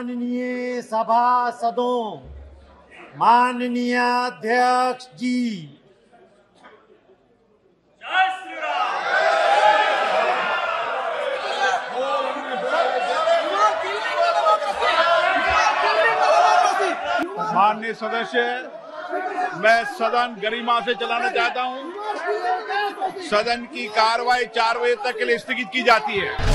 माननीय सभासदों माननीय अध्यक्ष जी। माननीय सदस्य मैं सदन गरिमा से चलाना चाहता हूँ। सदन की कार्रवाई चार बजे तक के लिए स्थगित की जाती है।